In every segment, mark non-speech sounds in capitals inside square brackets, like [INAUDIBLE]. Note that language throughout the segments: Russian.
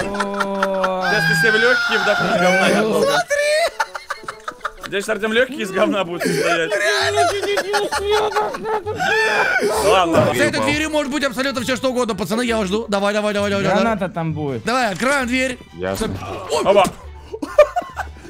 Сейчас ты себе в легкие вдохнуть говна немного. Смотри! Здесь Артем легкие из говна будут состоять. Ладно, ладно. За этой дверью может быть абсолютно все что угодно, пацаны, я вас жду. Давай, давай, давай, давай. давай. Граната там будет. Давай, открываем дверь. Ясно. Оба.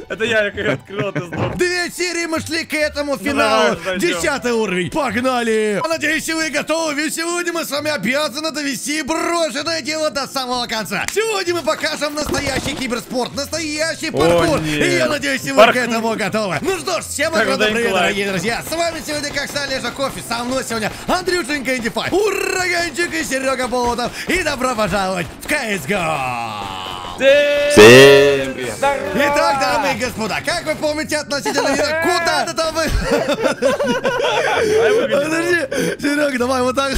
Это я как открыл, ты сдох. Две серии мы шли к этому финалу. Десятый уровень. Погнали! Надеюсь, вы готовы. Ведь сегодня мы с вами обязаны довести брошенное дело до самого конца. Сегодня мы покажем настоящий киберспорт, настоящий паркур. И я надеюсь, вы к этому готовы. Ну что ж, всем огромный привет, дорогие друзья. С вами сегодня, как всегда, Лежа Кофе. Со мной сегодня Андрюшенька Индифай, Ураганчик и Серега Болотов. И добро пожаловать в CSGO! Всем привет. Итак, дамы и господа, как вы помните относительно меня, куда это там вы? Подожди, Серега, давай вот так.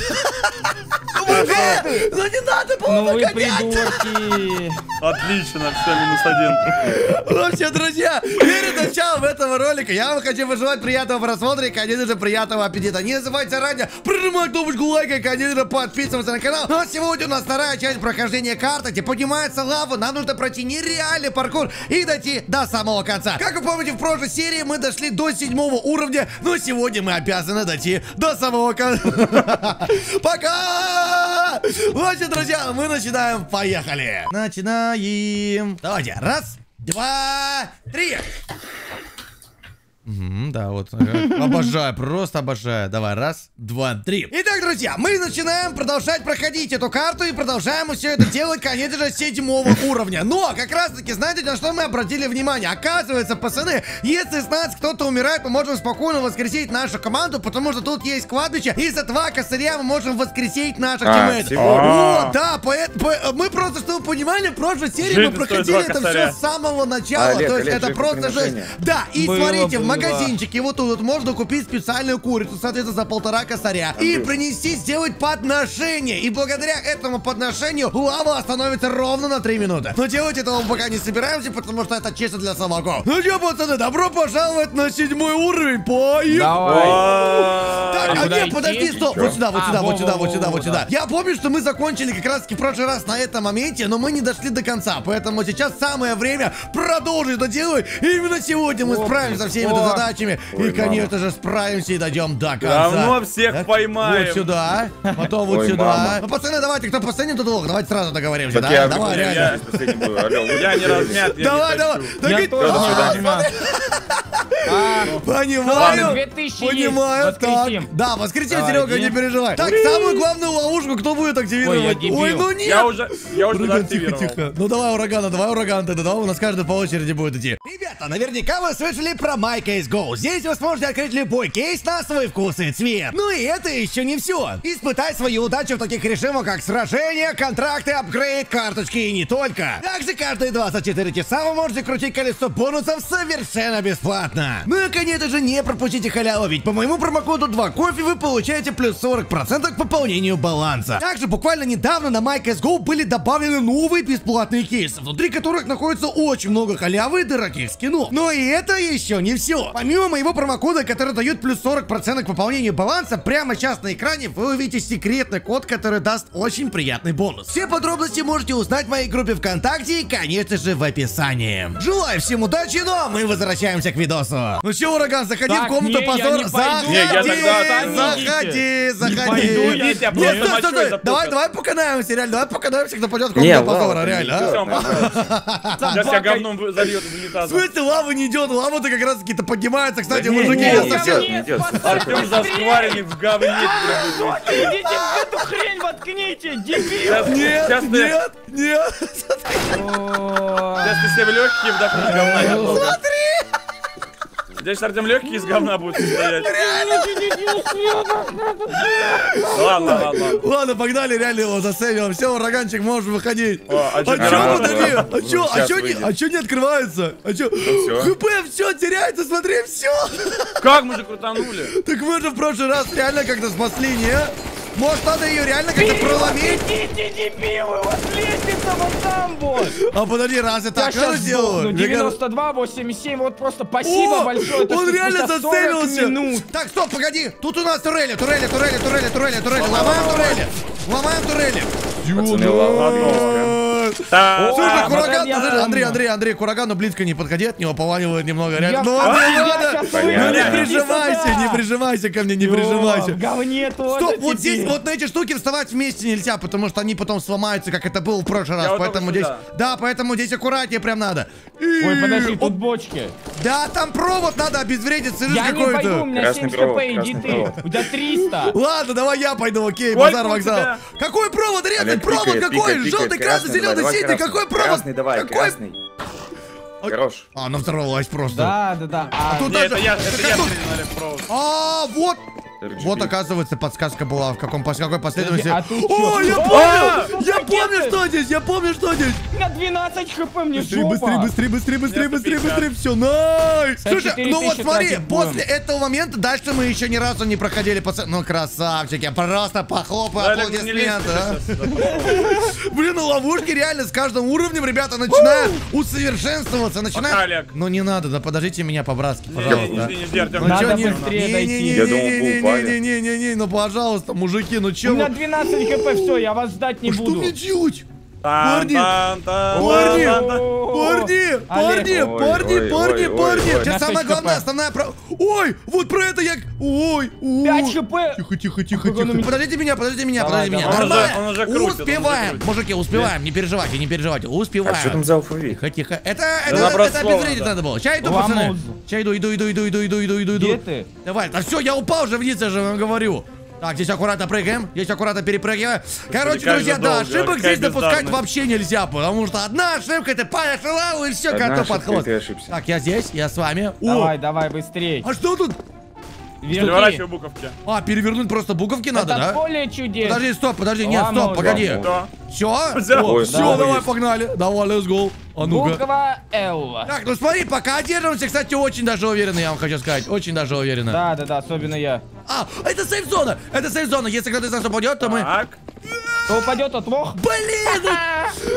Э, Ну не надо было Ну вы придурки. Отлично, все, минус один. Вообще, друзья, перед началом этого ролика я вам хочу пожелать приятного просмотра и, конечно же, приятного аппетита. Не забывайте заранее прожимать кнопочку лайка и, конечно же, подписываться на канал. Ну а сегодня у нас вторая часть прохождения карты, где поднимается лава. Нам нужно пройти нереальный паркур и дойти до самого конца. Как вы помните, в прошлой серии мы дошли до седьмого уровня, но сегодня мы обязаны дойти до самого конца. [LAUGHS] Пока! Значит, друзья, мы начинаем. Поехали! Начинаем. Давайте. Раз, два, три. Мгм, да, вот. ага. [LAUGHS] Обожаю, просто обожаю. Давай, раз, два, три. Итак, друзья, мы начинаем продолжать проходить эту карту и продолжаем все это делать, конечно же, седьмого [LAUGHS] уровня. Но, как раз таки, знаете, на что мы обратили внимание? Оказывается, пацаны, если с нас кто-то умирает, мы можем спокойно воскресить нашу команду, потому что тут есть кладбище, и за два косаря мы можем воскресить наших А, тиммейтов. О, да, поэтому мы просто, чтобы вы понимали, в прошлой серии мы проходили это все с самого начала. Олег, То есть это просто жесть. Да, и смотрите, в. Магазинчике вот тут вот можно купить специальную курицу, соответственно, за полтора косаря. И принести, сделать подношение. И благодаря этому подношению лава остановится ровно на 3 минуты. Но делать этого мы пока не собираемся, потому что это чисто для самого. Ну что, пацаны, добро пожаловать на седьмой уровень. Поехали! Так, А а нет, подожди, стоп, вот сюда, вот А, сюда, вот во, сюда, во, вот во, сюда, во, вот да. сюда. Я помню, что мы закончили как раз таки в прошлый раз на этом моменте, но мы не дошли до конца, поэтому сейчас самое время продолжить это делать. И именно сегодня мы справимся со всеми Задачами. И, Ой, конечно же, справимся и дойдем до конца. Равно всех Так, поймаем. Вот сюда, потом вот Ой, сюда. мама. Ну, пацаны, давайте, кто последний, тот лох. Давайте сразу договоримся, Так да? я Давай, я- реально. я Я не размят, я Давай, не давай. хочу. Я и- тоже не возьму. Понимаю. Ладно, 2000 Понимаю, так. Да, воскресим, Серега, не переживай. Так, самую главную ловушку кто будет активировать? Ой, ну нет. Я уже, я уже Ураган, тихо, активировал. тихо. Ну давай урагана, давай ураган тогда, давай у нас каждый по очереди будет идти. Ребята, наверняка вы слышали про MyCaseGo. Здесь вы сможете открыть любой кейс на свой вкус и цвет. Ну и это еще не все. Испытай свою удачу в таких режимах, как сражения, контракты, апгрейд, карточки и не только. Также каждые 24 часа вы можете крутить колесо бонусов совершенно бесплатно. Ну и, конечно же, не пропустите халяву, ведь по моему промокоду 2 кофе вы получаете плюс 40% к пополнению баланса. Также буквально недавно на MyCSGO были добавлены новые бесплатные кейсы, внутри которых находится очень много халявы и дорогих скинов. Но и это еще не все. Помимо моего промокода, который дает плюс 40% к пополнению баланса, прямо сейчас на экране вы увидите секретный код, который даст очень приятный бонус. Все подробности можете узнать в моей группе ВКонтакте и, конечно же, в описании. Желаю всем удачи, ну а мы возвращаемся к видосу. Ну че, ураган, заходи в Так, комнату не, я позора. не. Заходи, Не, я тогда- заходи, заходи. пойду, я тебя Нет, стой, стой, стой. Давай, давай поканаемся, реально, давай поканаемся, кто пойдет в Не, комнату ладно, позора, ты реально. а? [LAUGHS] Сейчас я говном зальет из В унитаза. смысле, лава не идет, лава-то как раз таки-то поднимается, кстати, Да не, мужики, не, не не. Артем зашкваренный в говне. Идите в эту хрень воткните, дебил. Нет, Сейчас ты- нет, нет. Сейчас ты себе в легкие вдохнуть говна немного. Здесь Артем легкие из говна будут состоять. Ладно, ладно, ладно. Ладно, погнали, реально его заценим. Все, ураганчик, можешь выходить. А А чё, подожди, а чё, а Сейчас чё а чё не открывается? А чё? всё. ХП, все теряется, смотри, все. Как мы же крутанули? Так мы же в прошлый раз реально как-то спасли, не? Может, надо ее реально как-то проломить? Идите, дебилы, вот лестница вот там вот. А подожди, раз я Я так? Ну, Мне кажется- 92, 87, вот просто спасибо большое. он реально спустя 40 зацелился. минут. Так, стоп, погоди. Тут у нас турели, турели, турели, турели, турели, турели. Ломаем турели. Ломаем турели. Пацаны, ладно. Слушай, я слушай, Андрей, помню. Андрей, Андрей, к урагану близко не подходи, от него поваливает немного реально. Ну, А, Андрей, Ну, не прижимайся, не прижимайся ко мне, не прижимайся. Говне тоже Стоп, вот здесь, вот на эти штуки вставать вместе нельзя, потому что они потом сломаются, как это было в прошлый раз. Поэтому здесь, да, поэтому здесь аккуратнее прям надо. Ой, подожди, тут бочки. Да, там провод надо обезвредить, Я не пойду, у меня Красный 70 провод, хп, иди ты. У тебя 300. Ладно, давай я пойду, окей, базар вокзал. Какой провод? Олег, Провод какой? Желтый, Красный, зеленый, синий, красный. какой провод? Красный давай, Какой? красный. Хорош. А, она взорвалась просто. Да, да, да. А, тут Не, даже- это я, это я а Олег провод. А, вот. RGB. Вот, оказывается, подсказка была, в каком, пос- какой последовательности. а О, чё? я помню! тут Я помню, что здесь! Я помню, что здесь! меня 12 хп, мне Быстрее, жопа. быстрее, быстрее, быстрее, быстрее, быстрее, 50. быстрее, все, найс! Слушай, 4000 ну вот смотри, после этого момента дальше мы еще ни разу не проходили пацаны. Ну, красавчики, просто похлопай не аплодисменты, ты а. Блин, ну ловушки реально с каждым уровнем, ребята, начинают усовершенствоваться, начинают... Ну не надо, да подождите меня по-братски, Не, пожалуйста. не, а. жди, не жди, Артем. Ну Надо чё, не- быстрее не- дойти. не- не- Я думал, не- вы не- упали. не- не- не- не, ну пожалуйста, мужики, ну чё У меня вы... 12 хп, все, я вас ждать не Что буду. мне делать? Порни! Порни! Порни! Порни! Порни! Порни! Порни! Сейчас самое главное, основная про... Ой! Вот про это я... Ой! 5 хп! Тихо, тихо, тихо, тихо. Подождите меня, подождите меня, подождите меня. Нормально! Успеваем! Мужики, успеваем, не переживайте, не переживайте. Успеваем. А что там за алфавит? Тихо, тихо. Это... Это обезвредить надо было. Сейчас иду, пацаны. Сейчас иду, иду, иду, иду, иду, иду, иду, иду. Где ты? Давай, да все, я упал же вниз, я же вам говорю. Так, здесь аккуратно прыгаем, здесь аккуратно перепрыгиваем. Короче, Какая друзья, да, долго, ошибок здесь допускать вообще нельзя, потому что одна ошибка, ты лаву и все, Одна готов под хвост. Так, я здесь, я с вами. О, Давай, давай, быстрей. а что тут? Переворачивай Вверхи. буковки. А, перевернуть просто буковки надо, да? поле чудес. Подожди, стоп, подожди, нет, стоп, погоди. Все? Все, да. давай, погнали. Давай, let's go. А ну-ка. Буква Л. Так, ну смотри, пока держимся, кстати, очень даже уверенно, я вам хочу сказать. Очень даже уверенно. Да, да, да, особенно я. А, это safe-зона! Это safe-зона. Если кто-то из нас упадет, то мы... Так. Кто упадет, тот лох. Блин! [LAUGHS]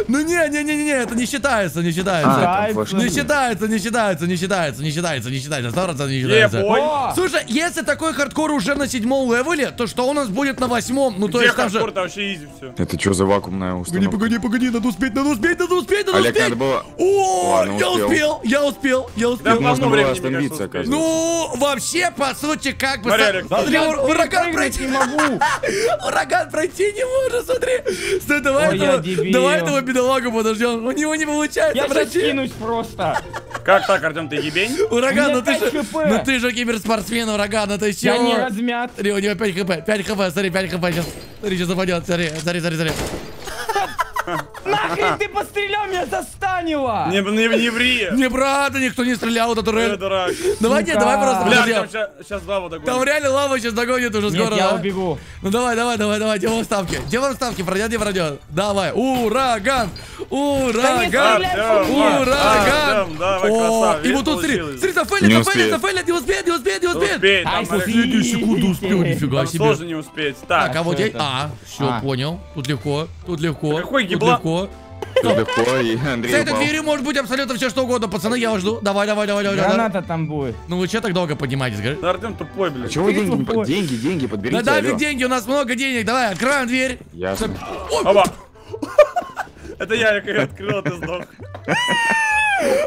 Ну не, не, не, не, это не считается, не А, считается. Не считается, не считается, не считается, не считается, не считается, сто не считается. Слушай, если такой хардкор уже на седьмом левеле, то что у нас будет на восьмом? Ну то есть там же... вообще easy все. Это что за вакуумная Погоди, установка? погоди, погоди, надо успеть, надо успеть, надо успеть, надо Олег, успеть! надо было... О, я успел. я успел, я Да, успел. по Можно было кажется, остановиться, оказывается. Ну, вообще, по сути, как бы... Смотри, Олег, ураган пройти... не могу. [LAUGHS] Ураган пройти не может, смотри. Стой, давай Ой, этого, давай этого бедолагу подождем. У него не получается Я сейчас кинусь просто. Как так, Артем, ты ебень? Ураган, ну ты же, 5 хп. ну ты же киберспортсмен, ураган, это еще. Я не размят. Смотри, у него 5 хп, 5 хп, смотри, 5 хп сейчас. Смотри, сейчас упадет, смотри, смотри, смотри, смотри. Нахрен ты пострелял, меня застанило. Не, не, не ври. Не, брат, никто не стрелял, это Э, турель. дурак. Давай, нет, давай просто. Артем, сейчас лаву Там догонит. реально лава сейчас догонит уже Нет, скоро, я да? убегу. Ну давай, давай, давай, давай, где вам ставки? Где вам ставки? Пройдет, не пройдет? Давай, ураган! Ураган! Ураган! О, и вот тут смотри, смотри, зафейлит, зафейлит, зафейлит, не успеет, не успеет, не успеет. Ай, там, секунду успел, нифига там себе. сложно не успеть. Так, а вот это? А, все, А. понял. Тут легко, тут легко. какой Тут легко, и За Андрей этой упал. дверью может быть абсолютно все что угодно, пацаны, я вас жду. Давай, давай, давай, давай, давай. Граната там будет. Ну вы че так долго поднимаетесь, говорит? Да, Артем тупой, А блядь. чего вы деньги, деньги, деньги, Да подберите, дай алло. деньги, у нас много денег, давай, откроем дверь. Ясно. Оба. [LAUGHS] Это я ее открыл, ты сдох. [LAUGHS]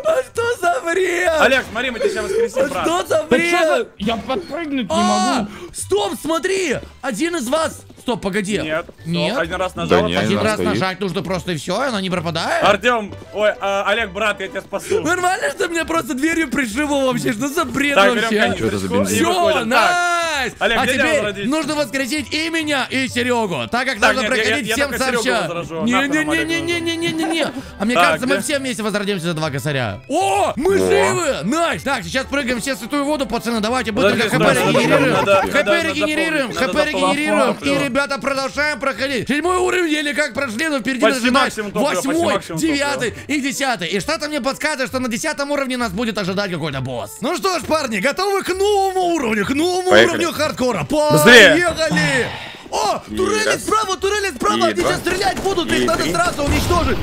А что за бред? Олег, смотри, мы тебя сейчас воскресим, А брат. что за бред? что за... Я подпрыгнуть не А, могу. Стоп, смотри! Один из вас... Стоп, погоди. Нет. Нет? Один раз нажал. Да Один раз стоит. нажать нужно просто и все, она не пропадает. Артем, ой, а, Олег, брат, я тебя спасу. Нормально, что меня просто дверью пришибло вообще? Что за бред Так, берем вообще? конец. Что это за бензин? Все, выходим. Nice! Олег, а теперь нужно воскресить и меня, и Серегу, так как Так, нужно нет, проходить я- я всем сообща. Не-не-не-не-не-не-не-не. А мне Так, кажется, мы где? все вместе возродимся за два косаря. О, мы Во. живы! Nice! Так, сейчас прыгаем все в святую воду, пацаны, давайте быстренько HP регенерируем. HP регенерируем, HP регенерируем. И, ребята, продолжаем проходить. Седьмой уровень еле как прошли, но впереди нас почти восьмой, девятый и десятый. И что-то мне подсказывает, что на десятом уровне нас будет ожидать какой-то босс. Ну что ж, парни, готовы к новому уровню, к новому Поехали. Уровню хардкора. Поехали! О, турели справа, турели справа, они сейчас стрелять будут, их надо сразу уничтожить.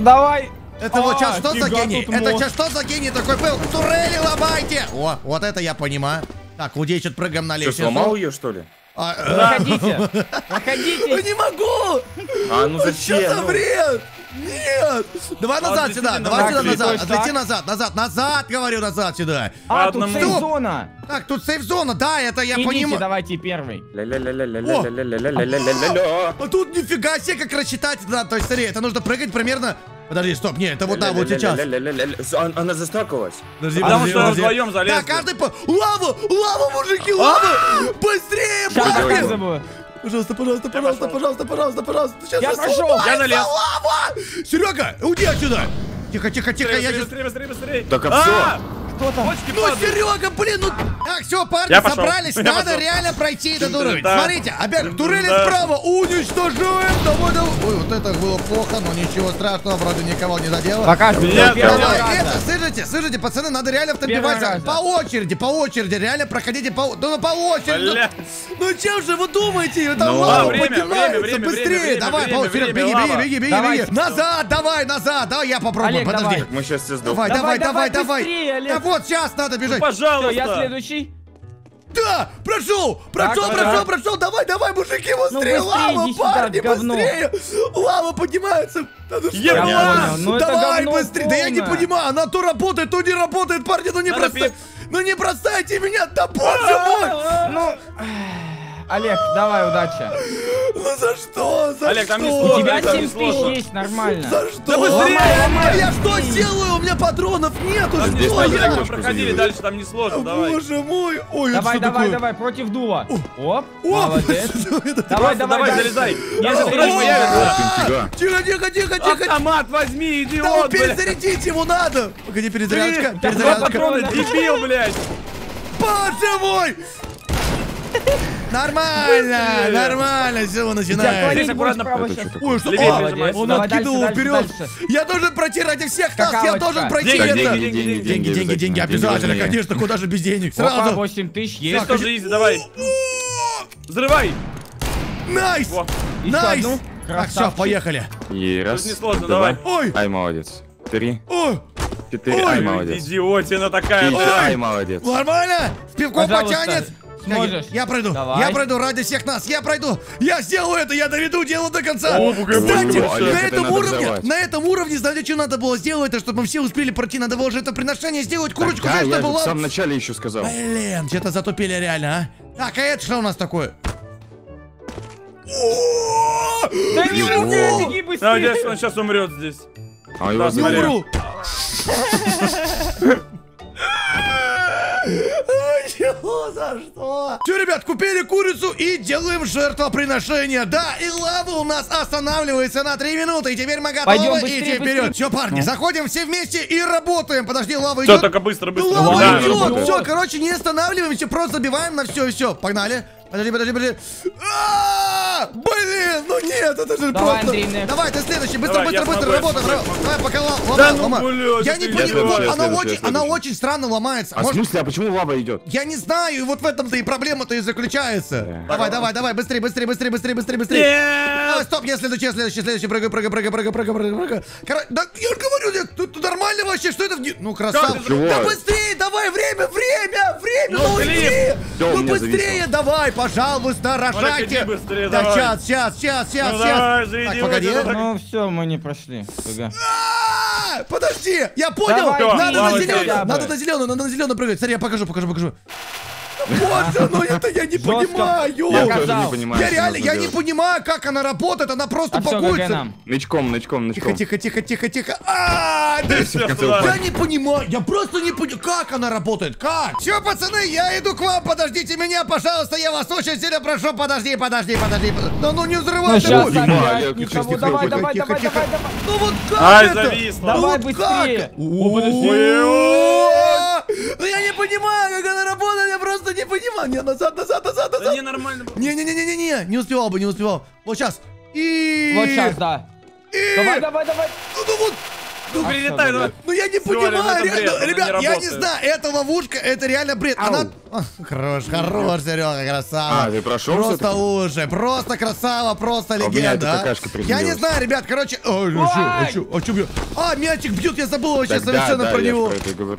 Давай. Это вот А, сейчас что за гений? Это сейчас что за гений такой был? Турели ломайте! О, вот это я понимаю. Так, вот здесь что-то прыгаем на Что, лестницу. сломал ее, что ли? Э, [LAUGHS] Проходите. э, Проходите. Не могу! А, ну Что зачем? за Ну, бред? Нет! Давай назад сюда, давай сюда назад, назад. отлети назад, назад, назад, говорю, назад сюда. А, тут сейф-зона. Так, тут сейф-зона, да, это я понимаю. давайте первый. А тут нифига себе, как рассчитать да, то есть, смотри, это нужно прыгать примерно... Подожди, стоп, не, это вот там, вот сейчас. Она застакалась. Подожди, Потому что вдвоем залезли. Да, каждый по... Лава, лава, мужики, лава! Быстрее, парни! Пожалуйста, пожалуйста, пожалуйста, пожалуйста, пожалуйста, пожалуйста. Сейчас Я пошел. Я залез. Лава! Серега, уйди отсюда! Тихо, тихо, тихо, я сейчас... быстрее, быстрее, быстрее. Так, а А! Кто там? Бочки Ну, падают. Серега, блин, ну... Так, все, парни, Я пошел. собрались, Я надо пошел. реально пройти этот уровень. Да. Смотрите, опять, турели Да. справа, уничтожаем, давай, давай. Ой, вот это было плохо, но ничего страшного, вроде никого не задело. Пока что Нет, Давай, это, слышите, слышите, пацаны, надо реально раз. по очереди, по очереди, реально проходите по, ну, по очереди. Бля. Ну чем же вы думаете? Это Ну, лава время, поднимается, время, время, быстрее. время, давай, время, Серег, время, беги, беги, беги, беги, Давай. беги. Назад, давай, назад, давай я попробую, Олег, подожди. давай. Мы сейчас все сдохнем. Давай, давай, Давай, давай, давай, Да вот сейчас надо бежать. Все, Пожалуйста. я следующий. Да, прошел, прошел, Так, прошел, так. прошел. Давай, давай, мужики, быстрее, Ну, быстрее, лава, сюда, парни, говно. быстрее. Лава поднимается. Да ну что Я понял, ну давай говно быстрее. Да я не полное. понимаю, она то работает, то не работает, парни, ну не Надо Ну не бросайте меня, да боже мой. Ну, Олег, давай, удачи. Ну за что, за Олег, там не что? У сложно. тебя это 7 не тысяч есть, нормально. За что? Да быстрее! А я что делаю? Меня патронов нету, Там не сложно, я? мы проходили дальше, там не сложно, давай. Боже мой. Ой, Давай, давай, такое? давай, против дула. Оп, молодец. [LAUGHS] Давай, давай, залезай. Если появится. Тихо, тихо, тихо, тихо. Автомат возьми, идиот, перезарядить его надо. Погоди, перезарядка, перезарядка. два патрона, дебил, блядь. Боже мой! Нормально, нормально, все, начинаем. Здесь аккуратно. Ой, что? Прижимайся. он откидывал вперед. Я должен пройти ради всех нас, я должен пройти Деньги, это. деньги, Деньги, деньги, Деньги, обязательно, конечно, куда же без денег? Сразу. 8 тысяч Здесь есть. тоже easy, давай. Взрывай. Nice! Nice! Так, все, поехали. И раз, Тут несложно, два. давай. Ой! Ай, молодец. Три, Ой, четыре, Ой, ай, молодец. Идиотина такая, Пять, блядь. ай, молодец. нормально? С пивком Пожалуйста, потянет? Сможешь. Я пройду, Давай. я пройду ради всех нас, я пройду. Я сделаю это, я доведу дело до конца. О, Кстати, погоди, на этом уровне, на этом уровне, знаете, что надо было сделать, это чтобы мы все успели пройти, надо было же это приношение сделать, курочку Да, я же в было. самом начале еще сказал. Блин, что-то затупили реально, а. Так, а это что у нас такое? О, Да не быстрее, беги А, быстрее. здесь он сейчас умрет здесь. А его Да, Не умру. [LAUGHS] Чего, за что? Все, ребят, купили курицу и делаем жертвоприношение. Да, и лава у нас останавливается на 3 минуты, и теперь мы готовы Пойдем идти быстрее, вперед. быстрее. Все, парни, заходим все вместе и работаем. Подожди, лава Все, идет. только быстро, Ну, быстро. лава Да. идет. Все, короче, не останавливаемся, просто забиваем на все и все. Погнали. Подожди, подожди, подожди. А, Блин, ну нет, это же Давай, просто. Андрей, next. Давай, ты следующий, быстро, Давай, быстро, быстро, работаем. работаем. Давай, пока ла- ломай, Да ну, ломай. блядь, Я не понимаю, вот она очень, она очень странно ломается. А в Может, смысле, а почему лава идет? я не знаю, и вот в этом-то и проблема-то и заключается. Да. Давай, давай, давай, быстрее, быстрее, быстрее, быстрее, быстрее, быстрее. Давай, стоп, я следующий, следующий, следующий, прыгай, прыгай, прыгай, прыгай, прыгай, прыгай, прыгай. Кора- Да, я говорю, нет, тут, тут нормально вообще, что это? в Ну, красава. Чего? Да быстрее, давай, время, время, время, Ну, ну, у Ну, быстрее, зависло. давай, пожалуйста, рожайте. быстрее, Да, давай. Сейчас, сейчас, сейчас, сейчас, Ну, сейчас. давай Так, погоди. Ну все, мы не прошли. А, Подожди, я понял. Давай, надо на зеленую, надо на зеленую, надо на зеленую прыгать. Смотри, я покажу, покажу, покажу. Боже, ну это я не понимаю. Я реально, я не понимаю, как она работает, она просто А пакуется. нам. Нычком, нычком, Тихо, нычком. тихо, тихо, тихо, тихо. А, концов, туда. Я не понимаю, я просто не понимаю, как она работает, как? Все, пацаны, я иду к вам, подождите меня, пожалуйста, я вас очень сильно прошу, подожди, подожди, подожди. Да ну не взрывай Ну никого. тихо, Давай, тихо, давай, тихо, давай, тихо. давай, давай. Ну вот как Ай, это? зависло. Ну Давай вот быстрее. как? Ну я не понимаю, как она работает, я просто не понимаю. Не, назад, назад, назад, Да назад. не нормально. было. Не-не-не-не-не, не успевал бы, не успевал. Вот сейчас. И... Вот сейчас, да. И... Давай, давай, давай. Ну, ну вот. Ну, А давай. Ну я не понимаю, реально, ребят, я не знаю, это ловушка, это реально бред. Она... А, Хорош, хорош, Серега, красава. А, ты прошел Просто лучше, просто красава, просто меня легенда. а. Я не знаю, ребят, короче... А а? А, мячик бьет, я забыл вообще совершенно про него.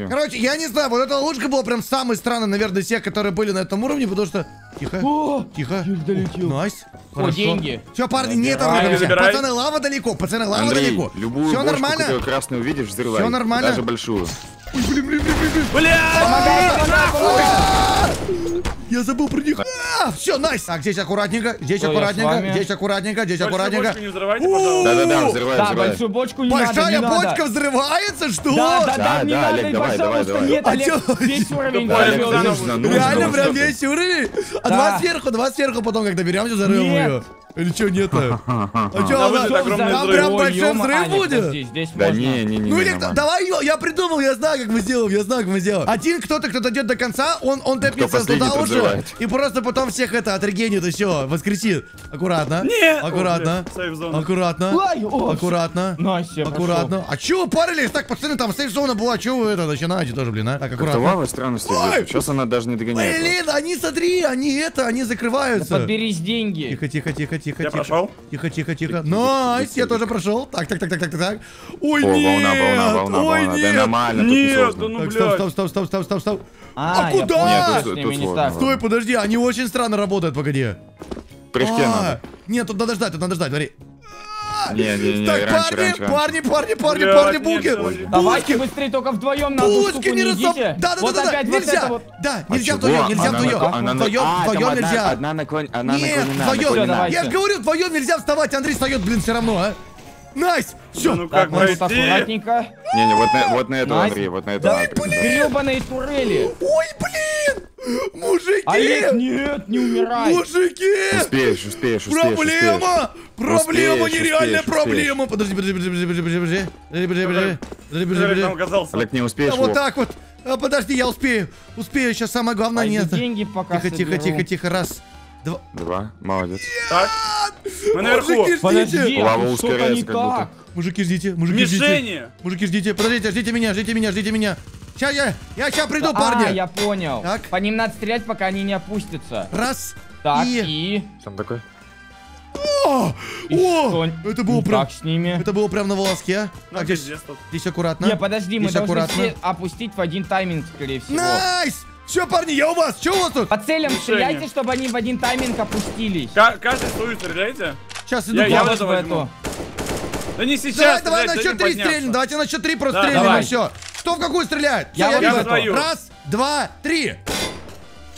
Короче, я не знаю, вот эта ловушка была прям самой странной, наверное, из всех, которые были на этом уровне, потому что... Тихо. О, Тихо. долетел. Nice. О, деньги. Все, парни, нет забирай. Пацаны, лава далеко. Пацаны, лава Андрей, далеко. любую Все нормально? которую красную увидишь, взрывай. Всё нормально? Даже большую. Бля! Я забыл про них. Все, найс. Так, здесь аккуратненько, здесь Ой, аккуратненько, здесь аккуратненько, здесь Большую аккуратненько. бочку не взрывайте, пожалуйста. Да-да-да, взрывай, Да, взрывай. большую бочку не надо, Большая не надо. бочка взрывается, что? Да, да, да, Да, не надо, Олег, давай, пожалуйста, давай, давай. нет, А Олег, чё? весь уровень Реально, прям весь уровень? А два сверху, два сверху, потом, когда беремся, взорвем Нет. ее. Или что, нет-то? А Там что, она- там прям Ой, большой взрыв а, нет, будет? Да не, не, не, Ну или давай, я придумал, я знаю, как мы сделаем, я знаю, как мы сделаем. Один кто-то, кто дойдет до конца, он, он тэпнется туда уже, и просто потом всех это отрегенит и все, воскресит. Аккуратно. Нет! Аккуратно. Аккуратно. Аккуратно. Аккуратно. А чё вы парились? Так, пацаны, там safe-зона была, чё вы это начинаете тоже, блин, а? Так, аккуратно. лава странно себя Ой! ведет. Сейчас она даже не догоняет. Блин, они, смотри, они это, они закрываются. Подберись деньги. Тихо, тихо, тихо, тихо, Я тихо. прошел? Тихо, тихо, тихо. Nice, я тоже прошел. Так, так, так, так, так, так, так. Ой, О, нет. волна, волна, волна, Ой, волна. Да нет. нормально, тут Нет, да ну, Так, блядь. стоп, стоп, стоп, стоп, стоп, стоп. А, А куда? Нет, тут- тут сложно. Стой, подожди, они очень странно работают, погоди. В прыжке А, надо. Нет, тут надо ждать, тут надо ждать, смотри. Не, не, не, Так, раньше, парни, раньше, раньше. парни, парни, парни, Блядь, парни, нет, буки. Давайте быстрее, только вдвоем на одну Пушки не не идите. Да, да, Вот да, да, опять вот нельзя. вот. Да, А нельзя чего? вдвоем, нельзя Она вдвоем. накло- она на- Вдвоем, А, там вдвоем одна- нельзя. Одна наклон- она Нет, наклонена, вдвоем. наклонена. давайте. Я же говорю, вдвоем нельзя вставать, Андрей встает, блин, все равно, а. Найс, все. Ну Так, как мы тут пройти? аккуратненько. Не, не, вот на, вот на Найс. Андрей, вот на надо прыгнуть. гребаные турели. Ой, блин! Мужики! Олег, нет, не умирай. Мужики! Успеешь, успеешь, успеешь, успеешь. Проблема! Проблема, Успеешь, нереальная успеешь, проблема! Подожди, подожди, подожди, подожди, подожди, подожди, подожди, подожди, подожди, подожди, подожди, подожди. Олег, не успеешь, А вот так вот. А, Подожди, я успею. Успею, сейчас самое главное Пойду нет. деньги пока Тихо, тихо, соберу. тихо, тихо, раз, два. Два, молодец. Так. Мы наверху. Мужики, Подожди, ждите! Лава а что-то ускоряется как будто. Мужики, ждите, мужики, ждите. Мишени. Мужики, ждите, подождите, ждите меня, ждите меня, ждите меня. Сейчас я, я сейчас приду, А, парни. я понял. Так. По ним надо стрелять, пока они не опустятся. Раз. Так, и... и... Там такой. О, и о, что это было не прям, с ними? это было прям на волоске. Ну, Так, здесь, здесь аккуратно. Не, подожди, мы Здесь должны аккуратно. все опустить в один тайминг, скорее всего. Nice! Все, парни, я у вас. Что у вас тут? По целям Решение. стреляйте, чтобы они в один тайминг опустились. Ка- Каждый свою стреляйте. Сейчас иду Я- к я вот эту. Да не сейчас. Давай, давай, на счет три стрельнем. Давайте на счет три просто Да, стрельнем давай. и все. Кто в какую стреляет? Я в свою. Раз, два, три.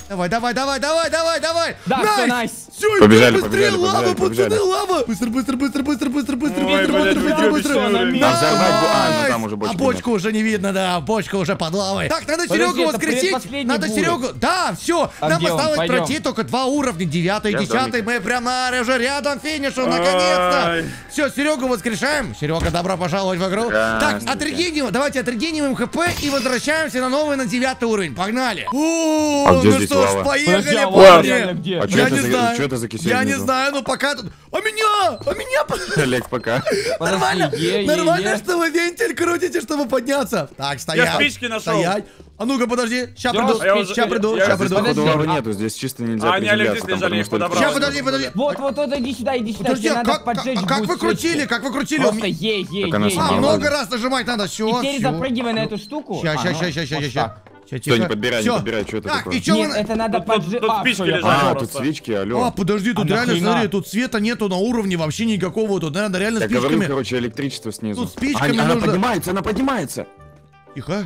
Давай, давай, давай, давай, давай, давай. Да, всё, найс. Все, Побежали, быстрее, побежали, лава, побежали, пацаны, побежали. лава. Быстро, быстро, быстро, быстро, быстро, быстро, Ой, быстро, блядь, быстро, быстро, быстро. а, ну там уже А бочку уже не видно, да, бочка уже под лавой. Так, надо Серегу воскресить. Надо. Серегу. Да, все. А Нам осталось пройти только два уровня. Девятый и десятый. Мы прям на уже рядом финишу, наконец-то. Все, Серегу воскрешаем. Серега, добро пожаловать в игру. Так, отрегениваем. Давайте отрегениваем хп и возвращаемся на новый, на девятый уровень. Погнали. О, А где ну здесь что ж, поехали, а где? А Я это не за- знаю. чё это за кисель Я не знаю, ну пока тут... А меня! А меня... [LAUGHS] Олег, пока. [LAUGHS] Нормально, е, е, нормально, е. что вы вентиль крутите, чтобы подняться. Так, стоять. спички нашел. Стоять. А ну-ка, подожди. Сейчас приду, А я сейчас приду, я- сейчас я приду. Походу лавы а- нету, здесь чисто нельзя А, приземляться, там, лежали, потому их что подобрал. Сейчас, подожди, подожди. Вот, вот, вот, иди сюда, иди сюда. Подожди, тебе а надо как, поджечь а как вы крутили, как вы крутили? Просто ей, ей, сама А, много раз нажимать надо, все. И теперь запрыгивай на эту штуку. Ща, А, ща, ну, ща, так. Ща, Стой, не тихо. подбирай, не Всё. подбирай, что это Так, такое? и чё Нет, вы... это надо Тут- тут- тут А, спички я лежат. А, тут свечки, А, алло. подожди, тут А реально, нахрена? смотри, тут света нету на уровне вообще никакого. Тут, наверное, реально Я говорю, спичками. короче, электричество снизу. Тут спичками Ань, Она нужно- поднимается, она поднимается. Тихо.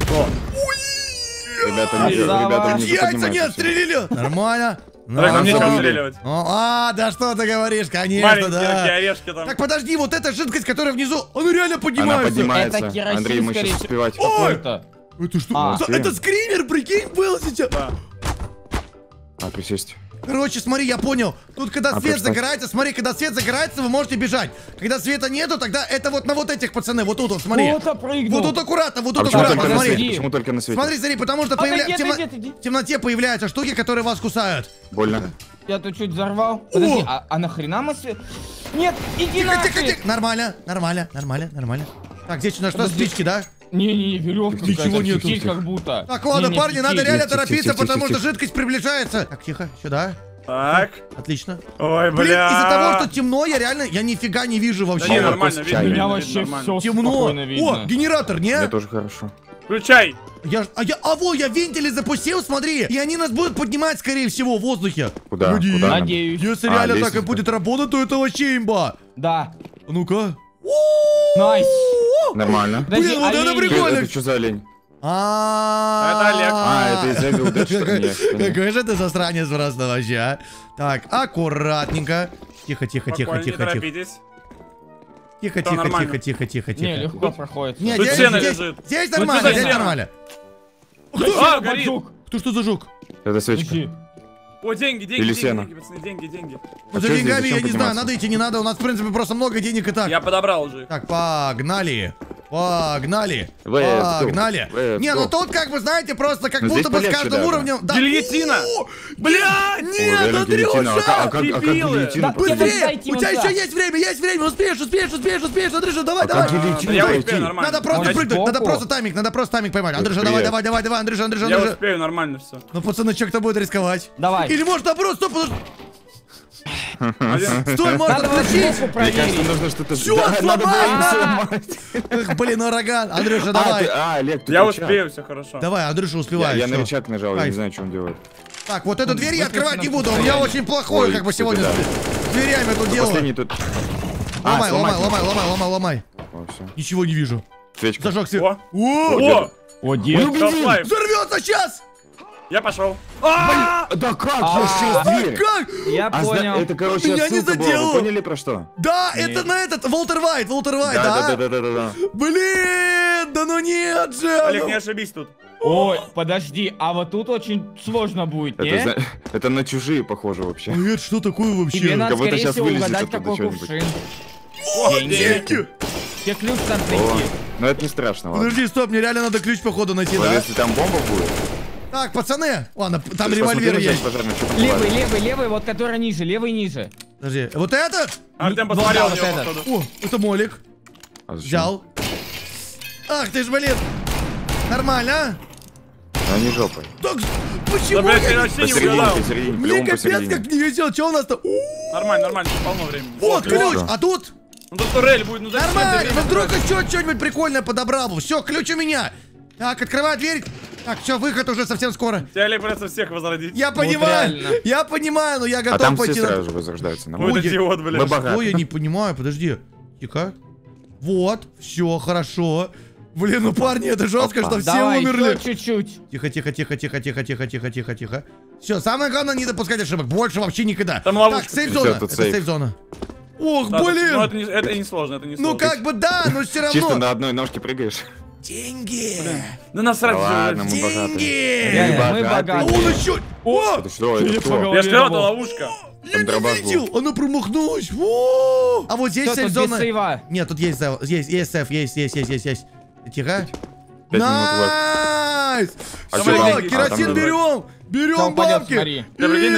Ребята, не, Красава. ребята, не Яйца не поднимаются. отстрелили. Нормально. Олег, нам нечего Нормально. отстреливать. А, да что ты говоришь, конечно, Маленькие такие да. орешки там. Так, подожди, вот эта жидкость, которая внизу, она реально Она поднимается. поднимается. Это керосин, Андрей, мы скорее сейчас всего. успевать. Ой! Какой-то. Это что? А. Да, это скример, прикинь, был сейчас. Да. А, присесть. Короче, смотри, я понял. Тут, когда А, свет представь. загорается, смотри, когда свет загорается, вы можете бежать. Когда света нету, тогда это вот на вот этих, пацаны, вот тут вот, смотри. Вот тут аккуратно, вот А тут почему аккуратно, только на смотри. свете? Почему только на свете? Смотри, смотри, потому что появля- Отойди, в темно- отойди, отойди. в темноте появляются штуки, которые вас кусают. Больно. Я тут чуть взорвал. Подожди, а, а нахрена мы свет? Нет, иди Тихо, тихо, нафиг! тихо. Нормально, нормально, нормально, нормально. Так, здесь у нас что, спички, да? Не-не, веревка Ничего нету. фитиль как будто. Так, ладно, Не-не, парни, надо фитиль. реально Тихо, тихо, торопиться, тихо, потому тихо, что жидкость приближается. Так, тихо, сюда. Так. Отлично. Ой, Блин, бля. из-за того, что темно, я реально, я нифига не вижу Да вообще. не, Молоко нормально, видно, меня видно, вообще нормально. все Темно. О, генератор, не? Мне тоже хорошо. Включай. Я ж, а я, а во, я вентили запустил, смотри, и они нас будут поднимать, скорее всего, в воздухе. Куда? Погоди. Куда? Надеюсь. Если А, реально так и будет работать, то это вообще имба. Да. А Ну-ка. Nice. Нормально. Блин, вот это прикольно. Это что за олень? Это Олег. А, это из. Какой же ты засранец просто вообще, а? Так, аккуратненько. Тихо, тихо, тихо, не тихо, тихо. Тихо, тихо, нормально. тихо, тихо, тихо, Не, тихо. легко проходит. Тут здесь, нормально, здесь нормально. Кто что зажег? Это свечка. О, деньги, деньги, Или деньги, сено. деньги, пацаны, деньги, деньги. А За деньгами я не знаю, надо идти, не надо. У нас, в принципе, просто много денег и так. Я подобрал уже. Так, погнали. Погнали. Погнали. Не, ну тут, как вы знаете, просто как будто бы с каждым уровнем... Гильотина! О, Нет, Андрюша! как- а как- а дебилы. Быстрее! У тебя еще есть время, есть время! Успеешь, успеешь, успеешь, успеешь, Андрюша, давай, А давай! Я успею нормально. Надо просто Я- прыгнуть, надо просто тайминг, надо просто тайминг поймать. Андрюша, давай, давай, давай, давай, Андрюша, Андрюша, Я Андрюша. успею, нормально все. Ну, пацаны, что кто будет рисковать? Давай. Или может наоборот, стоп. Стой, можно Надо сбоку Мне кажется, проверить. нужно что-то... Всё, Да, надо сломай! было сломать. Эх, блин, ураган. Андрюша, А, давай. ты- А, Олег, ты Я кричал. успею, все хорошо. Давай, Андрюша, Я, успевай. я всё. на рычаг нажал, я Кайф. не знаю, что он делает. Так, вот эту дверь я открывать не буду. У меня постоянно. очень плохое, Ой, как бы сегодня да. с дверями тут дело. Последний тут... А, Ломай, ломай, сломать ломай, ломай, ломай, ломай. О, всё. Ничего не вижу. Свечка. Зажег свет. О! О! О! О, дед. Взорвется сейчас! Я пошел. Да как? Я сейчас дверь. Как? Я А зна- понял. это, короче, Меня не задело. Вы поняли про что? Да, это на этот, Волтер Вайт, Волтер Вайт, Да, да, да? да, да. Блин, да ну нет же! Олег, ну. не ошибись тут. Ой, подожди, а вот тут очень сложно будет, Это, не? зна- [LAUGHS] это на чужие похоже вообще. А это что такое Тебе вообще? надо, будто скорее щас всего, вылезет угадать, что-нибудь. кувшин. О, деньги. Тебе ключ надо О, найти. ну это не страшно, ладно. Подожди, стоп, мне реально надо ключ походу найти, да? Если там бомба будет, Так, пацаны, ладно, там револьвер есть. Левый, левый, левый, вот который ниже, левый ниже. Подожди, вот этот? Артем Ну, посмотрел да, на вот него, этот. О, это молик. А? Взял. Ах ты ж, блин. Нормально, Ну, они жопой. а? Так, Да, почему блядь, я... вообще не Посередине, угадал. посередине, Мне капец посередине. как не везет, что у нас-то? Нормально, нормально, полно времени. Вот ключ, а тут? Ну тут турель будет, ну зачем Нормально, ну вдруг еще что-нибудь прикольное подобрал бы. Все, ключ у меня. Так, открываю дверь. Так, все, выход уже совсем скоро. Тебя Олег придется всех возродить. Я понимаю, реально. я понимаю, но я А готов там все пойти на... сразу возрождаются. Ой, нормально. это идиот, Мы блядь. богаты. Ой, я не понимаю, подожди. Тихо. Вот, все, хорошо. Блин, ну парни, это жестко, Опа. что все Давай, умерли. чуть-чуть. Тихо, тихо, тихо, тихо, тихо, тихо, тихо, тихо, тихо. Все, самое главное не допускать ошибок. Больше вообще никогда. Там так, сейф-зона. Это сейф. сейф-зона. Ох, Да, блин. Ну это не, это не сложно, это не Ну сложно. как бы да, но все Чисто равно. на одной ножке прыгаешь. Деньги. Да насрать всё, ладно, мы богатые. Деньги. Реально, мы богатые. Богаты. он еще... О, Это что? Это кто? Я же сказал, это ловушка. я не видел. Она промахнулась. А вот здесь safe-зона. сейва? Нет, тут есть сейф, есть, есть сейф, есть, есть, есть, есть, есть. Тихо. Nice! А Все, керосин А, там берем! Берем бабки!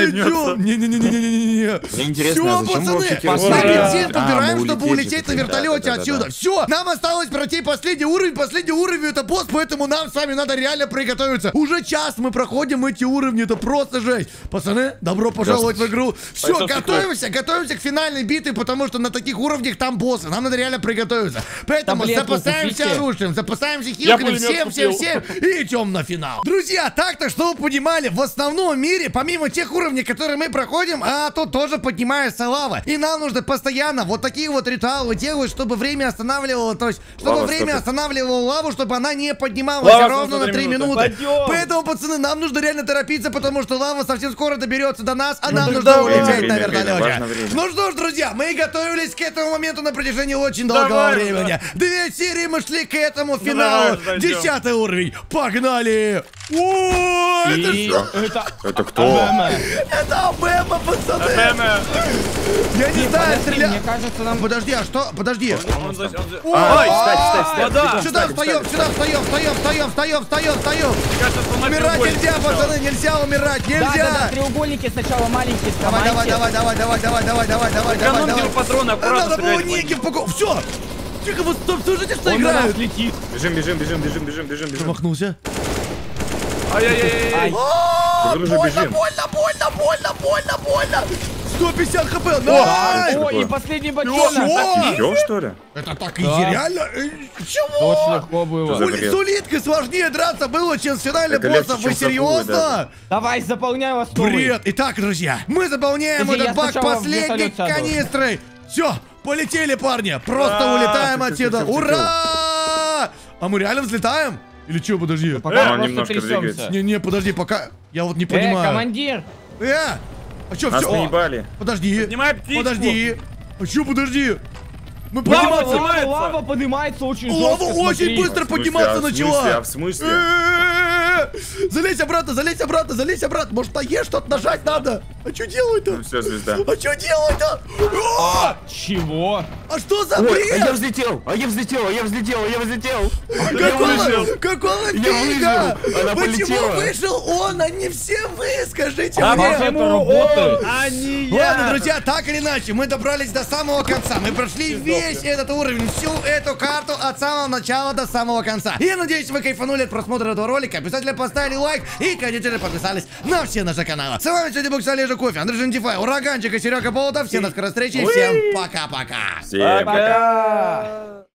идем. Не-не-не-не-не-не-не. Мне интересно, Все, зачем пацаны, вообще последний А, подбираем, чтобы улететь на вертолете отсюда. Все, нам осталось пройти последний уровень. Последний уровень это босс, поэтому нам с вами надо реально приготовиться. Уже час мы проходим эти уровни, это просто жесть. Пацаны, добро пожаловать в игру. Все, готовимся, готовимся к финальной битве, потому что на таких уровнях там боссы. Нам надо реально приготовиться. Поэтому запасаемся оружием, запасаемся хилками, всем, всем, всем и идем на финал. Друзья, так-то, чтобы вы понимали, в основном мире, помимо тех уровней, которые мы проходим, а тут тоже поднимается лава. И нам нужно постоянно вот такие вот ритуалы делать, чтобы время останавливало, то есть, чтобы Лава время останавливало лаву, чтобы она не поднималась Лава ровно на 103 3 минуты. минуты. Пойдем. Поэтому, пацаны, нам нужно реально торопиться, потому что лава совсем скоро доберется до нас, а нам так нужно давай. улететь Время, на вертолете. Ну что ж, друзья, мы готовились к этому моменту на протяжении очень долгого Давай, времени. Две серии мы шли к этому давай финалу. дойдем. Десятый уровень. Погнали! О, это что? Это... Это кто? Это Обема, пацаны! Эме. Я не знаю, Подожди, стреля... мне кажется, нам... Подожди, а что? Подожди. Он он за- О, Ой, встать, встать, встать. Сюда встаем, сюда встаем, встаем, встаем, встаем, встаем, встаем. Умирать нельзя, пацаны, нельзя умирать, Да, да, да, нельзя. треугольники сначала маленькие Давай, давай, давай, давай, давай, давай, давай, давай, давай, давай, Экономьте патроны, аккуратно Надо было ники погон. Все. Тихо, вы стоп, слушайте, что Он играют. летит. Бежим, бежим, бежим, бежим, бежим, бежим, бежим. Промахнулся. Ай-яй-яй. О, Друже, больно, бежим. больно, больно, больно, больно, больно. 150 хп, найс! Ой, и последний бочонок. Все, что ли? Это так и реально? Э, Очень Чего? легко было. С улиткой сложнее драться было, чем с финальным Это легче, боссом. Вы серьезно? Давай, заполняй ластовый. Бред. Итак, друзья, мы заполняем этот бак последней канистрой. Все, полетели, парни. Просто А, улетаем отсюда. Ура! А мы реально взлетаем? Или что, подожди? Пока он просто немножко трясемся. двигается. Не-не, подожди, пока... Я вот не Э, понимаю. командир. Э, а что, Нас все? наебали. Подожди. Поднимай птичку. Подожди. А что, подожди? Мы Лава, подниматься... лава, поднимается. лава поднимается очень Лава жестко, очень смотри. быстро смысле, подниматься а в смысле, начала. а в смысле? Э-э-э! Залезь обратно, залезь обратно, залезь обратно. Может, на Е что-то нажать надо? А что делать-то? Ну все, звезда. А что делать-то? А! Чего? А что за Ой, а я бред? взлетел, а я взлетел, а я взлетел, а я взлетел. Какого, какого фига? выжил, она Почему полетела. вышел он, а не все вы? Скажите А мне. это почему работает? он, а не я? Ладно, друзья, так или иначе, мы добрались до самого конца. Мы прошли весь этот уровень, всю эту карту от самого начала до самого конца. Я надеюсь, вы кайфанули от просмотра этого ролика. Обязательно поставили лайк и, конечно же, подписались на все наши каналы. С вами сегодня был Олежа Кофе, Андрей Жентифай, Ураганчик и Серега Болотов. Всем до скорой встречи. Всем пока-пока. Всем Пока.